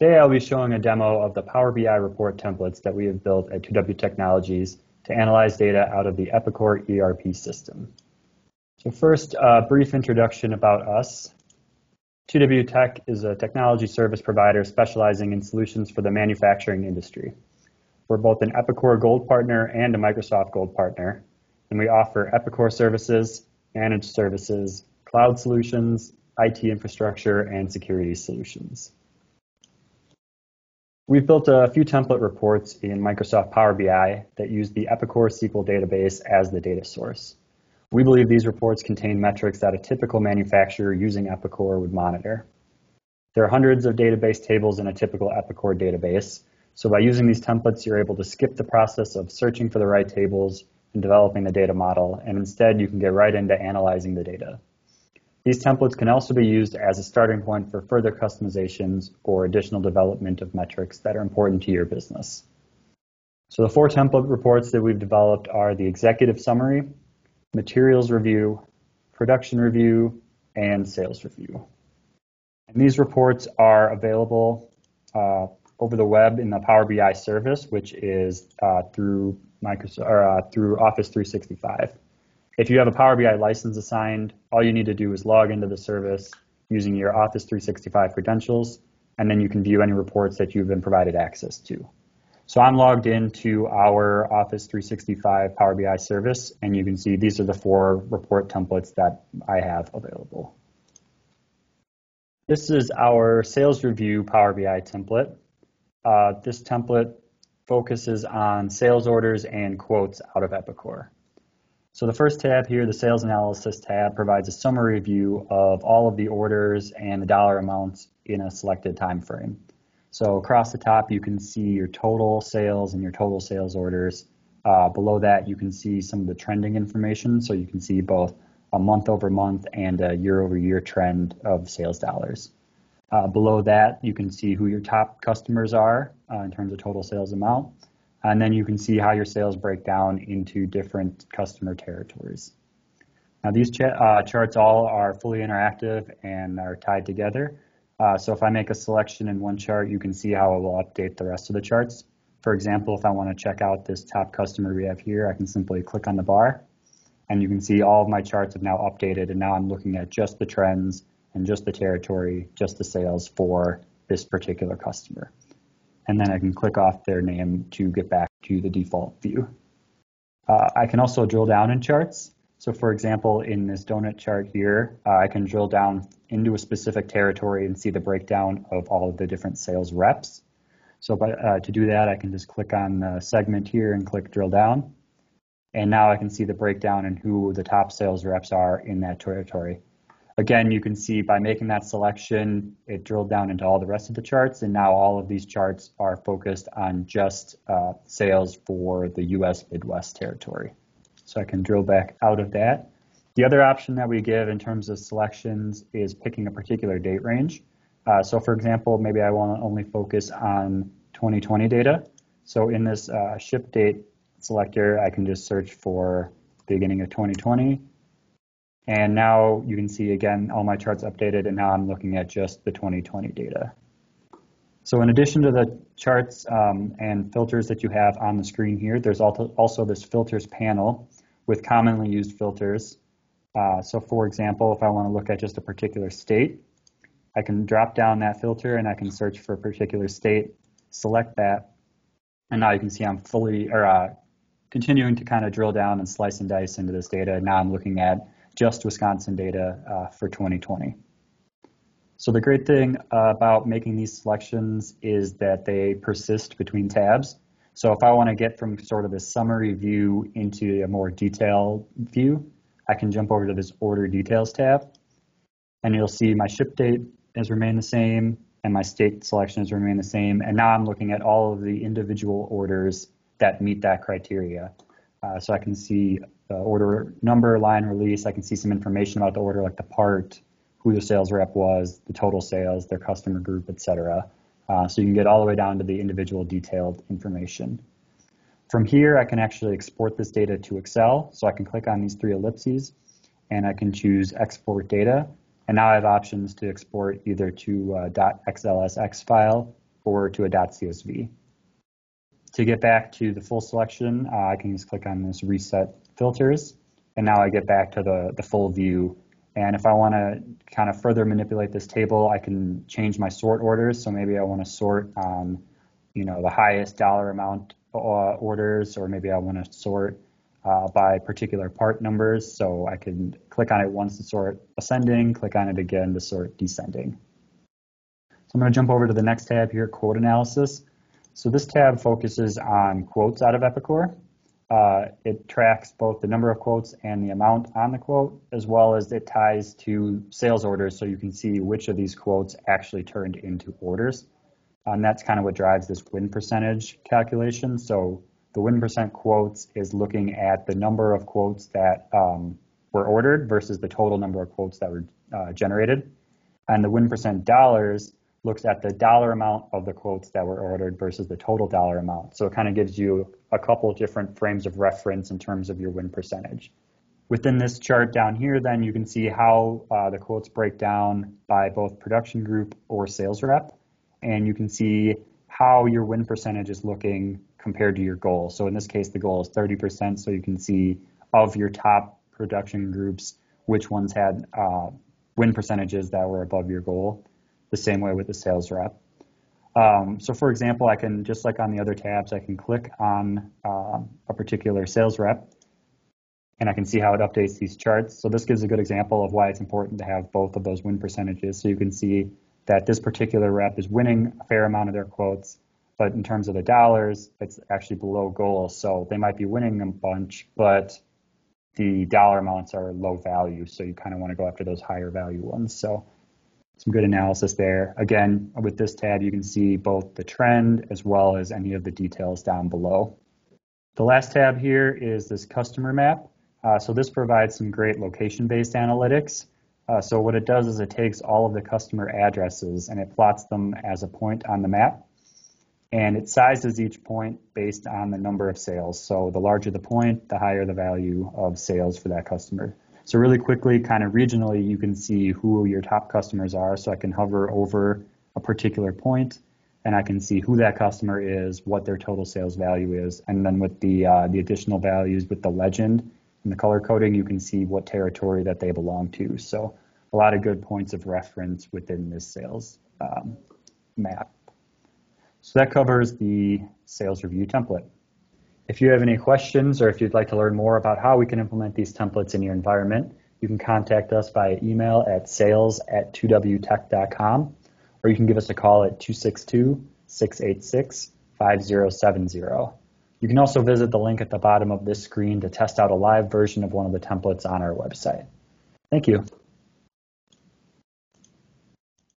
Today I'll be showing a demo of the Power BI report templates that we have built at 2W Technologies to analyze data out of the Epicor ERP system. So first, a brief introduction about us. 2W Tech is a technology service provider specializing in solutions for the manufacturing industry. We're both an Epicor Gold partner and a Microsoft Gold partner, and we offer Epicor services, managed services, cloud solutions, IT infrastructure, and security solutions. We've built a few template reports in Microsoft Power BI that use the Epicor SQL database as the data source. We believe these reports contain metrics that a typical manufacturer using Epicor would monitor. There are hundreds of database tables in a typical Epicor database, so by using these templates, you're able to skip the process of searching for the right tables and developing the data model, and instead you can get right into analyzing the data. These templates can also be used as a starting point for further customizations or additional development of metrics that are important to your business. So the four template reports that we've developed are the executive summary, materials review, production review, and sales review. And these reports are available uh, over the web in the Power BI service, which is uh, through Microsoft or uh, through Office 365. If you have a Power BI license assigned, all you need to do is log into the service using your Office 365 credentials, and then you can view any reports that you've been provided access to. So I'm logged into our Office 365 Power BI service, and you can see these are the four report templates that I have available. This is our sales review Power BI template. Uh, this template focuses on sales orders and quotes out of Epicor. So the first tab here, the sales analysis tab, provides a summary view of all of the orders and the dollar amounts in a selected time frame. So across the top, you can see your total sales and your total sales orders. Uh, below that, you can see some of the trending information. So you can see both a month over month and a year over year trend of sales dollars. Uh, below that, you can see who your top customers are uh, in terms of total sales amount. And then you can see how your sales break down into different customer territories. Now these ch uh, charts all are fully interactive and are tied together. Uh, so if I make a selection in one chart, you can see how it will update the rest of the charts. For example, if I want to check out this top customer we have here, I can simply click on the bar and you can see all of my charts have now updated and now I'm looking at just the trends and just the territory, just the sales for this particular customer. And then I can click off their name to get back to the default view. Uh, I can also drill down in charts so for example, in this donut chart here, uh, I can drill down into a specific territory and see the breakdown of all of the different sales reps. So uh, to do that, I can just click on the segment here and click drill down. And now I can see the breakdown and who the top sales reps are in that territory. Again, you can see by making that selection, it drilled down into all the rest of the charts, and now all of these charts are focused on just uh, sales for the US Midwest territory. So I can drill back out of that. The other option that we give in terms of selections is picking a particular date range. Uh, so for example, maybe I want to only focus on 2020 data. So in this uh, ship date selector, I can just search for the beginning of 2020. And now you can see again, all my charts updated and now I'm looking at just the 2020 data. So in addition to the charts um, and filters that you have on the screen here, there's also, this filters panel with commonly used filters. Uh, so for example, if I want to look at just a particular state, I can drop down that filter and I can search for a particular state, select that, and now you can see I'm fully, or uh, continuing to kind of drill down and slice and dice into this data. Now I'm looking at just Wisconsin data uh, for 2020. So the great thing about making these selections is that they persist between tabs. So if I want to get from sort of this summary view into a more detailed view, I can jump over to this order details tab and you'll see my ship date has remained the same and my state selection has remained the same. And now I'm looking at all of the individual orders that meet that criteria. Uh, so I can see the order number, line release. I can see some information about the order, like the part, who the sales rep was, the total sales, their customer group, etc. Uh, so you can get all the way down to the individual detailed information. From here, I can actually export this data to Excel. So I can click on these three ellipses and I can choose export data. And now I have options to export either to a .xlsx file or to a .csv. To get back to the full selection, uh, I can just click on this reset filters, and now I get back to the, the full view. And if I want to kind of further manipulate this table, I can change my sort orders. So maybe I want to sort on, you know, the highest dollar amount uh, orders, or maybe I want to sort uh, by particular part numbers. So I can click on it once to sort ascending, click on it again to sort descending. So I'm going to jump over to the next tab here, quote analysis. So this tab focuses on quotes out of Epicor. Uh, it tracks both the number of quotes and the amount on the quote, as well as it ties to sales orders so you can see which of these quotes actually turned into orders. And that's kind of what drives this win percentage calculation. So the win percent quotes is looking at the number of quotes that um, were ordered versus the total number of quotes that were uh, generated. And the win percent dollars looks at the dollar amount of the quotes that were ordered versus the total dollar amount. So it kind of gives you a couple different frames of reference in terms of your win percentage. Within this chart down here, then you can see how uh, the quotes break down by both production group or sales rep. And you can see how your win percentage is looking compared to your goal. So in this case, the goal is 30%. So you can see of your top production groups, which ones had uh, win percentages that were above your goal. The same way with the sales rep. Um, so for example, I can, just like on the other tabs, I can click on uh, a particular sales rep and I can see how it updates these charts. So this gives a good example of why it's important to have both of those win percentages. So you can see that this particular rep is winning a fair amount of their quotes but in terms of the dollars, it's actually below goal. So they might be winning a bunch, but the dollar amounts are low value. So you kind of want to go after those higher value ones. So some good analysis there. Again, with this tab, you can see both the trend as well as any of the details down below. The last tab here is this customer map. Uh, so this provides some great location-based analytics. Uh, so what it does is it takes all of the customer addresses and it plots them as a point on the map and it sizes each point based on the number of sales. So the larger the point, the higher the value of sales for that customer. So really quickly, kind of regionally, you can see who your top customers are. So I can hover over a particular point and I can see who that customer is, what their total sales value is, and then with the uh, the additional values with the legend and the color coding, you can see what territory that they belong to. So a lot of good points of reference within this sales um, map. So that covers the sales review template. If you have any questions or if you'd like to learn more about how we can implement these templates in your environment, you can contact us via email at sales at 2wtech.com or you can give us a call at 262 686 5070. You can also visit the link at the bottom of this screen to test out a live version of one of the templates on our website. Thank you.